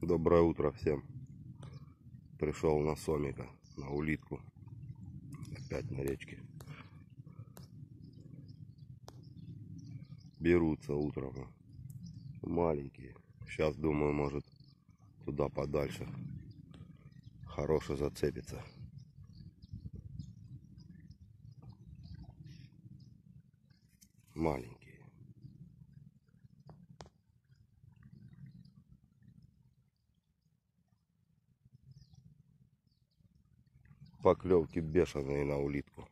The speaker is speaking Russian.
Доброе утро всем. Пришел на сомика, на улитку. Опять на речке. Берутся утром. Маленькие. Сейчас думаю, может туда подальше. Хороший зацепится. Маленькие. Поклевки бешеные на улитку.